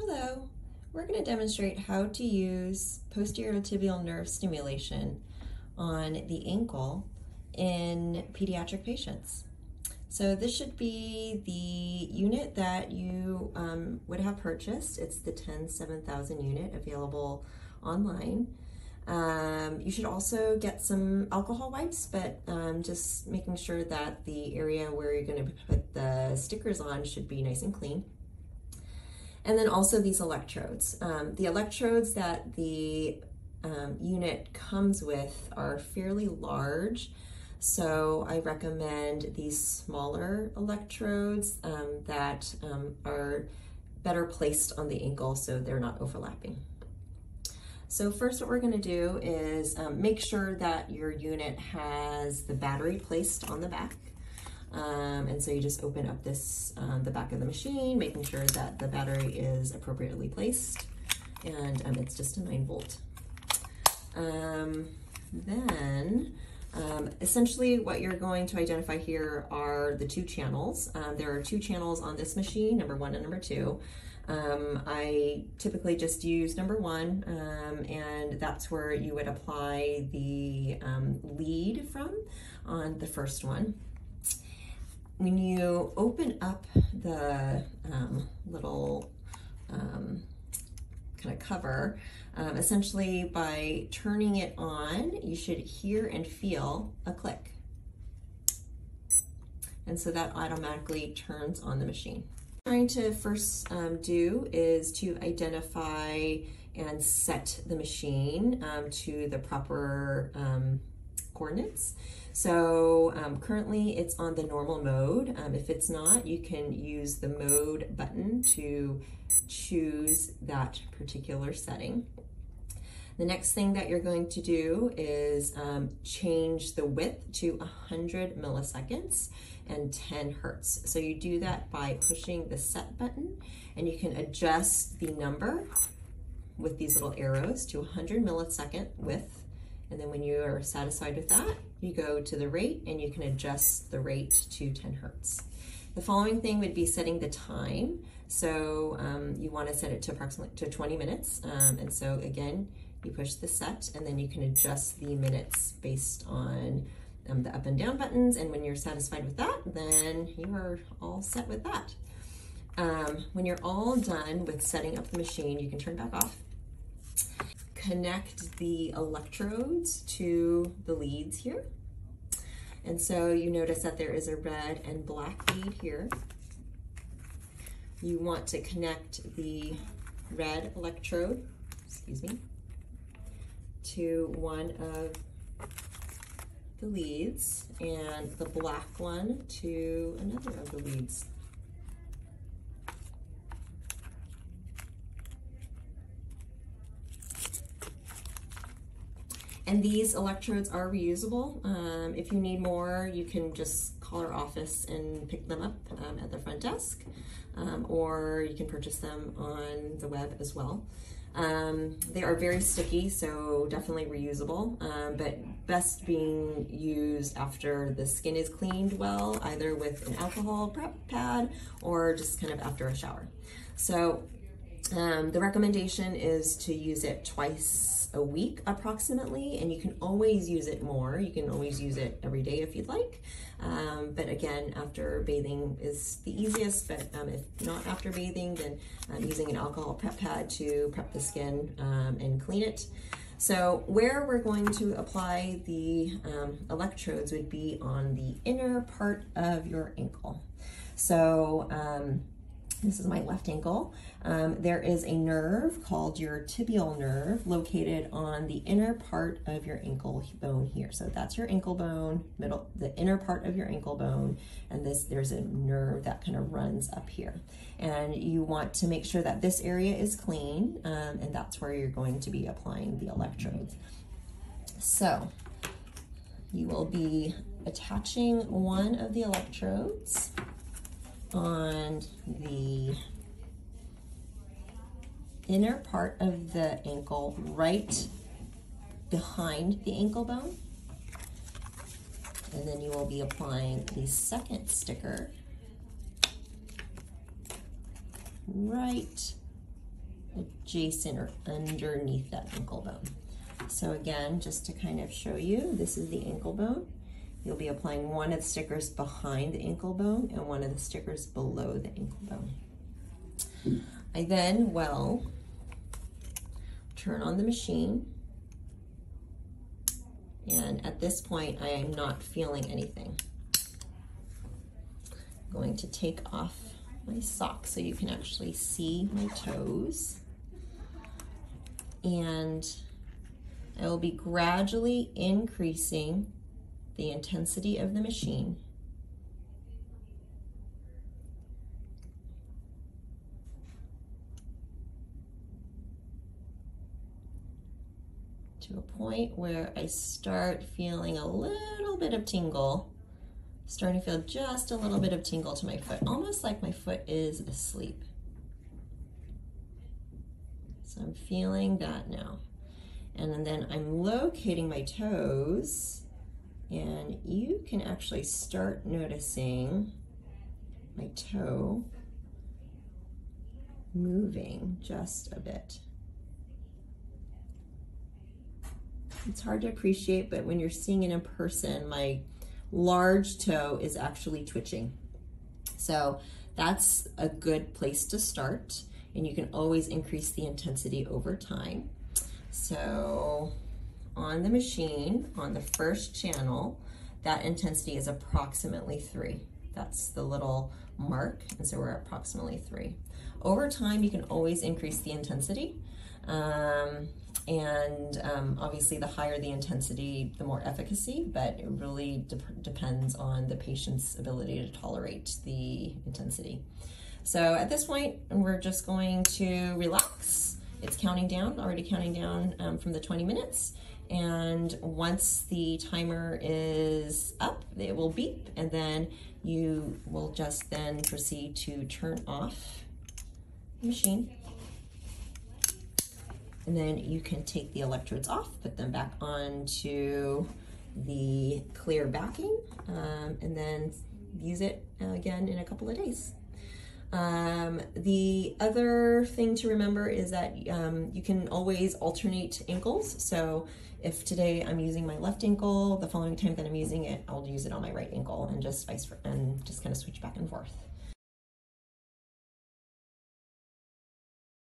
Hello, we're going to demonstrate how to use posterior tibial nerve stimulation on the ankle in pediatric patients. So this should be the unit that you um, would have purchased. It's the TENS 7000 unit available online. Um, you should also get some alcohol wipes, but um, just making sure that the area where you're going to put the stickers on should be nice and clean. And then also these electrodes. Um, the electrodes that the um, unit comes with are fairly large. So I recommend these smaller electrodes um, that um, are better placed on the ankle so they're not overlapping. So first what we're gonna do is um, make sure that your unit has the battery placed on the back. Um, and so you just open up this, um, the back of the machine, making sure that the battery is appropriately placed. And um, it's just a nine volt. Um, then, um, essentially what you're going to identify here are the two channels. Um, there are two channels on this machine, number one and number two. Um, I typically just use number one, um, and that's where you would apply the um, lead from on the first one when you open up the um, little um, kind of cover, um, essentially by turning it on, you should hear and feel a click. And so that automatically turns on the machine. What I'm Trying to first um, do is to identify and set the machine um, to the proper um, coordinates. So um, currently it's on the normal mode. Um, if it's not, you can use the mode button to choose that particular setting. The next thing that you're going to do is um, change the width to 100 milliseconds and 10 hertz. So you do that by pushing the set button and you can adjust the number with these little arrows to 100 millisecond width and then when you are satisfied with that, you go to the rate and you can adjust the rate to 10 hertz. The following thing would be setting the time. So um, you want to set it to approximately to 20 minutes. Um, and so again, you push the set and then you can adjust the minutes based on um, the up and down buttons. And when you're satisfied with that, then you are all set with that. Um, when you're all done with setting up the machine, you can turn back off connect the electrodes to the leads here. And so you notice that there is a red and black lead here. You want to connect the red electrode, excuse me, to one of the leads and the black one to another of the leads. And these electrodes are reusable. Um, if you need more, you can just call our office and pick them up um, at the front desk, um, or you can purchase them on the web as well. Um, they are very sticky, so definitely reusable, um, but best being used after the skin is cleaned well, either with an alcohol prep pad or just kind of after a shower. So um, the recommendation is to use it twice a week approximately, and you can always use it more. You can always use it every day if you'd like. Um, but again, after bathing is the easiest, but um, if not after bathing, then um, using an alcohol prep pad to prep the skin um, and clean it. So where we're going to apply the um, electrodes would be on the inner part of your ankle. So this is my left ankle. Um, there is a nerve called your tibial nerve located on the inner part of your ankle bone here. So that's your ankle bone, middle, the inner part of your ankle bone, and this there's a nerve that kind of runs up here. And you want to make sure that this area is clean, um, and that's where you're going to be applying the electrodes. So you will be attaching one of the electrodes on the inner part of the ankle right behind the ankle bone. And then you will be applying the second sticker right adjacent or underneath that ankle bone. So again, just to kind of show you, this is the ankle bone. You'll be applying one of the stickers behind the ankle bone and one of the stickers below the ankle bone. I then will turn on the machine and at this point I am not feeling anything. I'm going to take off my socks so you can actually see my toes and I will be gradually increasing the intensity of the machine. to a point where I start feeling a little bit of tingle, starting to feel just a little bit of tingle to my foot, almost like my foot is asleep. So I'm feeling that now. And then I'm locating my toes and you can actually start noticing my toe moving just a bit. It's hard to appreciate, but when you're seeing it in person, my large toe is actually twitching. So that's a good place to start and you can always increase the intensity over time. So on the machine, on the first channel, that intensity is approximately three. That's the little mark, and so we're at approximately three. Over time, you can always increase the intensity. Um, and um, obviously the higher the intensity, the more efficacy, but it really de depends on the patient's ability to tolerate the intensity. So at this point, we're just going to relax. It's counting down, already counting down um, from the 20 minutes. And once the timer is up, it will beep, and then you will just then proceed to turn off the machine and then you can take the electrodes off, put them back onto the clear backing, um, and then use it again in a couple of days. Um, the other thing to remember is that um, you can always alternate ankles. So if today I'm using my left ankle, the following time that I'm using it, I'll use it on my right ankle and just vice and just kind of switch back and forth.